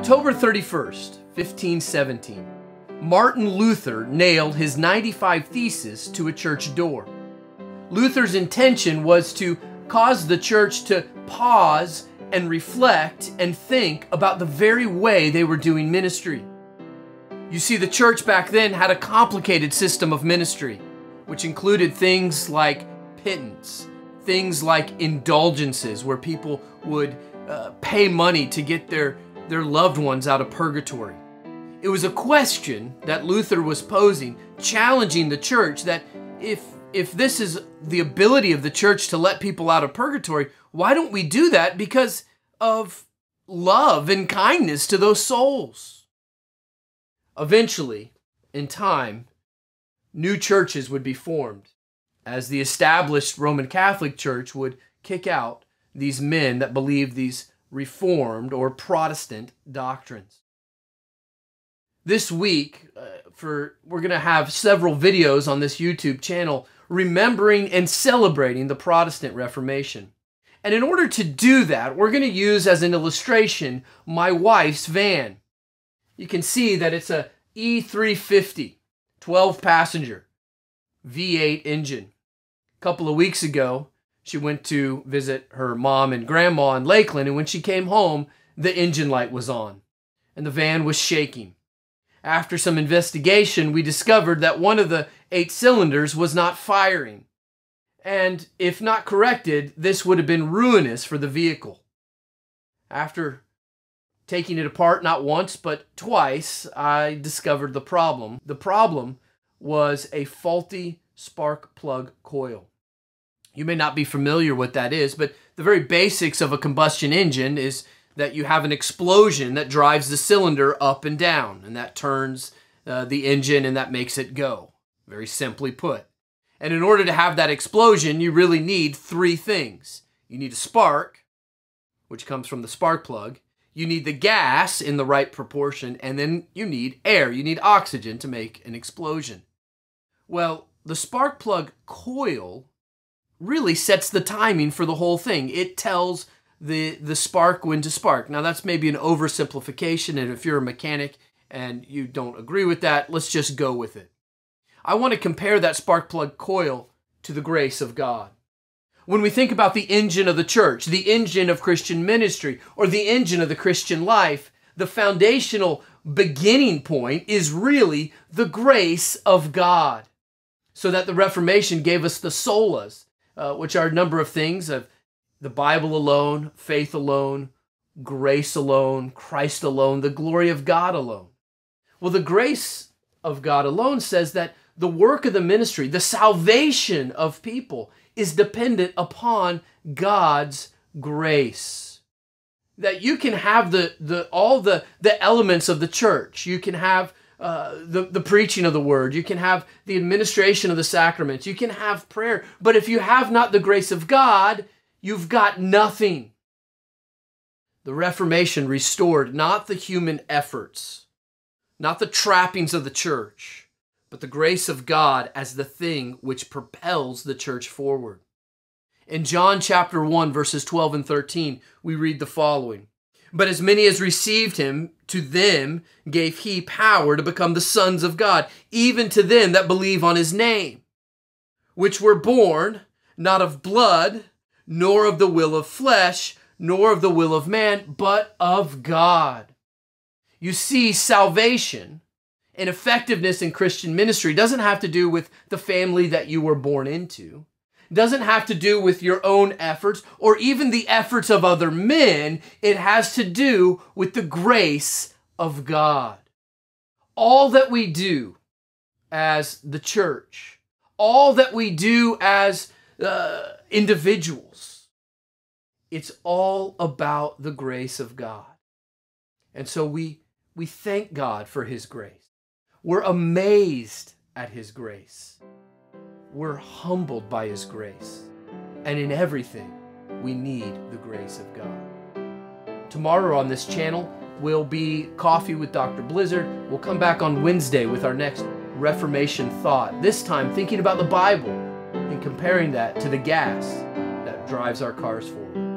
October 31st, 1517, Martin Luther nailed his 95 Theses to a church door. Luther's intention was to cause the church to pause and reflect and think about the very way they were doing ministry. You see, the church back then had a complicated system of ministry, which included things like penance, things like indulgences, where people would uh, pay money to get their, their loved ones out of purgatory. It was a question that Luther was posing, challenging the church that if, if this is the ability of the church to let people out of purgatory, why don't we do that because of love and kindness to those souls? Eventually, in time, new churches would be formed as the established Roman Catholic Church would kick out these men that believed these Reformed or Protestant doctrines. This week, uh, for we're going to have several videos on this YouTube channel remembering and celebrating the Protestant Reformation. And in order to do that, we're going to use as an illustration my wife's van. You can see that it's a E350, 12 passenger, V8 engine. A couple of weeks ago, she went to visit her mom and grandma in Lakeland, and when she came home, the engine light was on and the van was shaking. After some investigation, we discovered that one of the eight cylinders was not firing. And if not corrected, this would have been ruinous for the vehicle. After taking it apart not once but twice, I discovered the problem. The problem was a faulty spark plug coil. You may not be familiar what that is, but the very basics of a combustion engine is that you have an explosion that drives the cylinder up and down, and that turns uh, the engine and that makes it go. Very simply put. And in order to have that explosion, you really need three things. You need a spark, which comes from the spark plug. You need the gas in the right proportion, and then you need air. You need oxygen to make an explosion. Well, the spark plug coil really sets the timing for the whole thing. It tells the the spark when to spark. Now that's maybe an oversimplification, and if you're a mechanic and you don't agree with that, let's just go with it. I want to compare that spark plug coil to the grace of God. When we think about the engine of the church, the engine of Christian ministry, or the engine of the Christian life, the foundational beginning point is really the grace of God. So that the Reformation gave us the solas, uh, which are a number of things of the Bible alone, faith alone, grace alone, Christ alone, the glory of God alone. Well, the grace of God alone says that the work of the ministry, the salvation of people, is dependent upon God's grace. That you can have the, the all the, the elements of the church. You can have the, the preaching of the word. You can have the administration of the sacraments. You can have prayer. But if you have not the grace of God, you've got nothing. The Reformation restored not the human efforts, not the trappings of the church, but the grace of God as the thing which propels the church forward. In John chapter 1, verses 12 and 13, we read the following but as many as received him, to them gave he power to become the sons of God, even to them that believe on his name, which were born not of blood, nor of the will of flesh, nor of the will of man, but of God. You see, salvation and effectiveness in Christian ministry doesn't have to do with the family that you were born into doesn't have to do with your own efforts or even the efforts of other men. It has to do with the grace of God. All that we do as the church, all that we do as uh, individuals, it's all about the grace of God. And so we, we thank God for His grace. We're amazed at His grace we're humbled by His grace. And in everything, we need the grace of God. Tomorrow on this channel will be Coffee with Dr. Blizzard. We'll come back on Wednesday with our next Reformation thought, this time thinking about the Bible and comparing that to the gas that drives our cars forward.